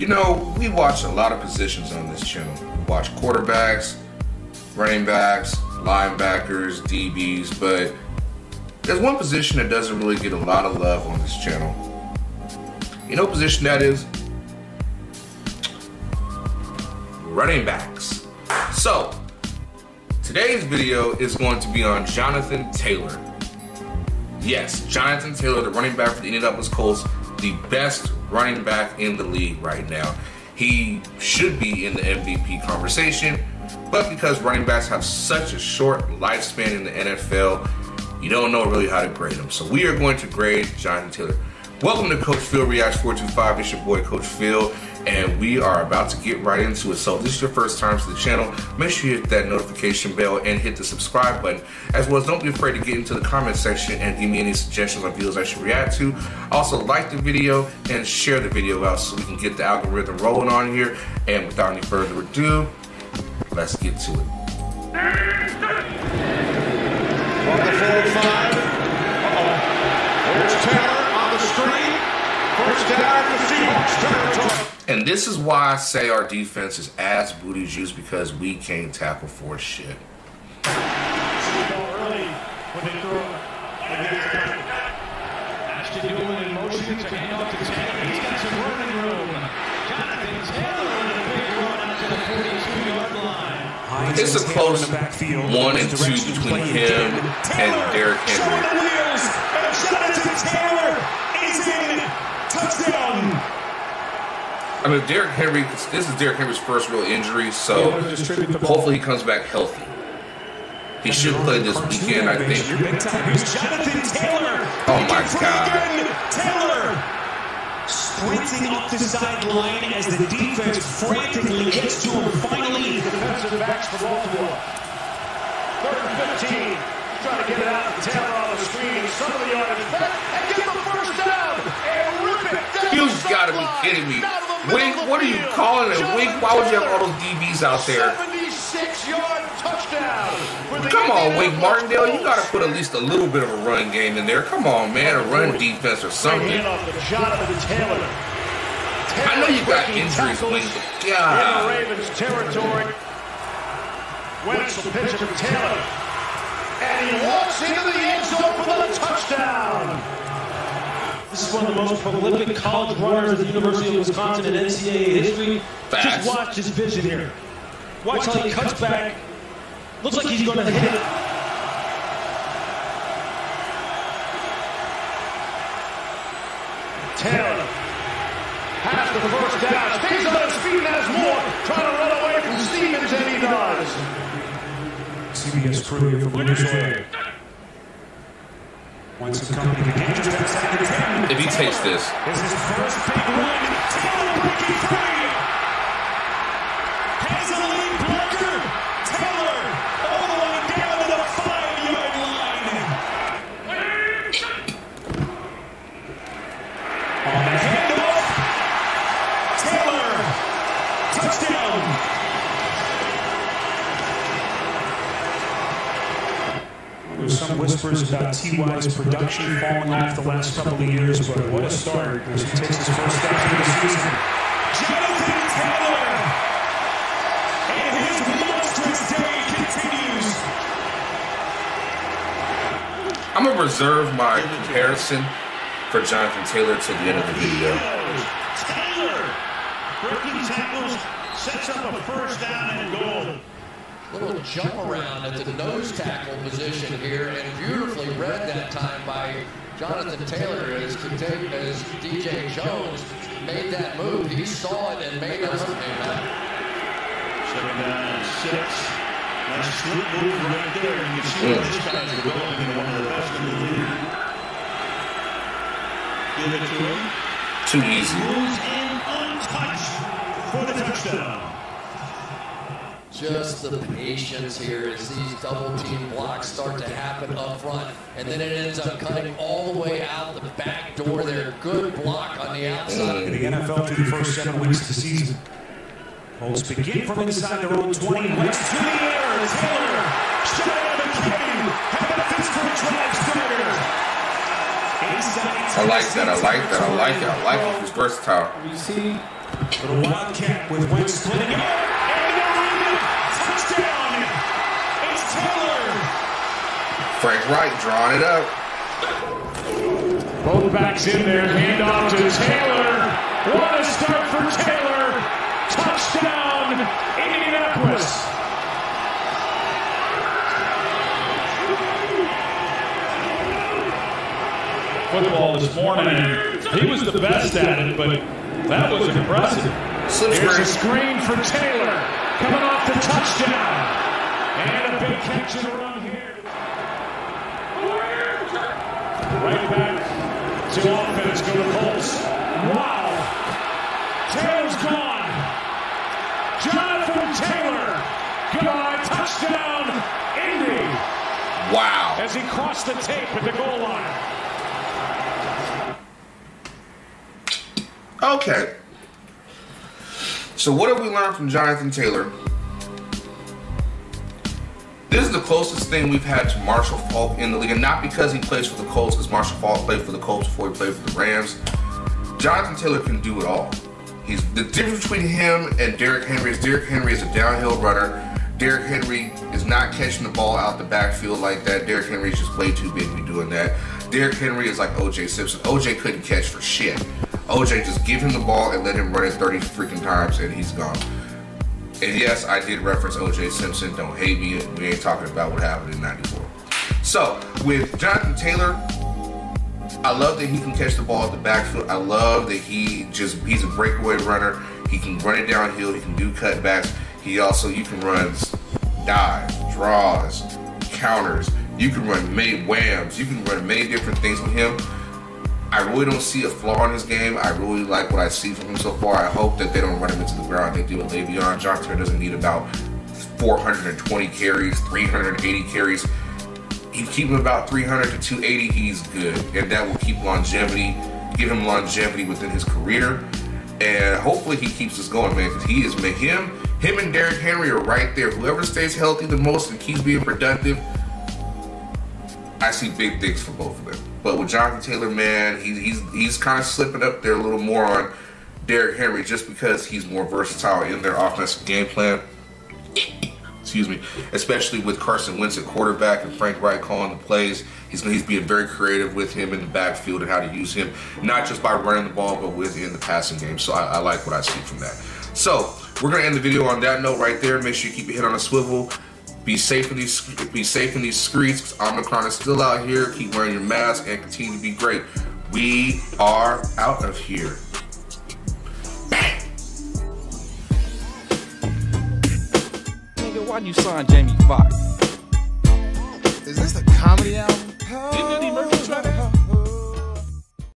You know, we watch a lot of positions on this channel. We watch quarterbacks, running backs, linebackers, DBs, but there's one position that doesn't really get a lot of love on this channel. You know position that is? Running backs. So, today's video is going to be on Jonathan Taylor. Yes, Jonathan Taylor, the running back for the Indianapolis Colts, the best running back in the league right now. He should be in the MVP conversation, but because running backs have such a short lifespan in the NFL, you don't know really how to grade them. So we are going to grade Jonathan Taylor. Welcome to Coach Phil Reacts 425. It's your boy Coach Phil, and we are about to get right into it. So if this is your first time to the channel, make sure you hit that notification bell and hit the subscribe button. As well as don't be afraid to get into the comment section and give me any suggestions on videos I should react to. Also like the video and share the video out so we can get the algorithm rolling on here. And without any further ado, let's get to it. On the. Uh-oh. Taylor on the screen. First down the Seahawks territory. And this is why I say our defense is ass booty juice because we can't tackle for shit. See the ball early when they throw against the country. Ashton Newman in motion to hand off to Taylor. He's got some running room. Jonathan Taylor with a big run out to the 42-yard line. It's a close one and two between him and Derrick Henry. Taylor is in. Touchdown. I mean, Derrick Henry, this is Derrick Henry's first real injury, so hopefully he comes back healthy. He should play this weekend, I think. Jonathan Taylor. Oh my God. Taylor. Sprinting up the sideline as the defense frantically gets to him finally. Defensive backs for Baltimore. Third and 15. Trying to get it out to Taylor on the screen. Some of the yardage back and get the first down. And rip it down You the gotta be kidding me. Wink, what are you calling it? Wink, why would you have all those DBs out there? 76-yard touchdown. Come on, Wink Martindale, you gotta put at least a little bit of a run game in there. Come on, man, a run defense or something. hand off to Jonathan Taylor. I know you got injuries, Wink, but In the God. Ravens territory. Wentz will pitch it to Taylor. And he walks into the This is one of the most prolific college runners in the University of Wisconsin in NCAA history. Facts. Just watch his vision here. Watch how he cuts back. Looks like he's going to hit it. Taylor has the first down. Stays on his feet and has more. Trying to run away from Stevens, and he does. CBS crew here from Winners Way. Wants to come to the dangerous outside the 10. If he takes this, This is his first big win. Taylor breaking free. Has a lead blocker. Taylor all the way down to the five-yard line. On the handoff. Taylor. Touchdown. There's some whispers about T.Y.'s production falling off the last couple of years, but what a start as he takes his first step the season. Jonathan Taylor! And his monstrous day continues. I'm gonna reserve my comparison for Jonathan Taylor to the end of the video. Taylor breaking tackles, sets up a first down and goal. Little jump around at the nose tackle position here, and beautifully read that time by Jonathan Taylor as, as DJ Jones made that move. He saw it and made us. Second down and six. Nice slip move right there. You can see that this guy's developing into one of the best in the league. Give it to him. Too easy. Moves in untouched for the touchdown. Just the patience here as these double team blocks start to happen up front, and then it ends up cutting all the way out the back door there. Good block on the outside. In the NFL through the first seven weeks of the season. Colts begin from inside their own 20. Wentz to the air. Taylor. Shot out of the cave. How about this for a drive I like that. I like that. I like it. I like it. He's versatile. You see Little wildcat with Wentz splitting. And down, touchdown! It's Taylor. Frank Reich drawing it up. Both backs in there. Hand off to Taylor. What a start for Taylor. Touchdown, Indianapolis. Football this morning. He was the best at it, but that was impressive. Slip Here's a screen. screen for Taylor. Coming off the touchdown. And a big catch and run here. Right back to offense. Go to Colts. Wow. Taylor's gone. Jonathan Taylor. Goodbye. Touchdown. Indy. Wow. As he crossed the tape at the goal line. Okay. So what have we learned from Jonathan Taylor? This is the closest thing we've had to Marshall Faulk in the league, and not because he plays for the Colts, because Marshall Faulk played for the Colts before he played for the Rams. Jonathan Taylor can do it all. He's the difference between him and Derrick Henry is Derrick Henry is a downhill runner. Derrick Henry is not catching the ball out the backfield like that. Derrick Henry is just way too big to be doing that. Derrick Henry is like OJ Simpson. OJ couldn't catch for shit. OJ just give him the ball and let him run it 30 freaking times and he's gone. And yes, I did reference OJ Simpson. Don't hate me. We ain't talking about what happened in 94. So, with Jonathan Taylor, I love that he can catch the ball at the backfield. I love that he just he's a breakaway runner. He can run it downhill. He can do cutbacks. He also you can run dives, draws, counters. You can run made whams. You can run many different things with him. I really don't see a flaw in his game. I really like what I see from him so far. I hope that they don't run him into the ground. They do with Le'Veon. Johnson doesn't need about 420 carries, 380 carries. You keep him about 300 to 280, he's good, and that will keep longevity, give him longevity within his career, and hopefully he keeps us going, man. Because he is him, him and Derrick Henry are right there. Whoever stays healthy the most and keeps being productive, I see big things for both of them. But with Jonathan Taylor, man, he's he's he's kind of slipping up there a little more on Derrick Henry just because he's more versatile in their offensive game plan. Excuse me, especially with Carson Wentz at quarterback and Frank Reich calling the plays. He's he's being very creative with him in the backfield and how to use him, not just by running the ball, but within the passing game. So I, I like what I see from that. So we're gonna end the video on that note right there. Make sure you keep your head on a swivel. Be safe in these be safe in these streets. Omicron is still out here. Keep wearing your mask and continue to be great. We are out of here. Nigga, why you sign Jamie Foxx? Is this the comedy album? Didn't Eddie Murphy try that?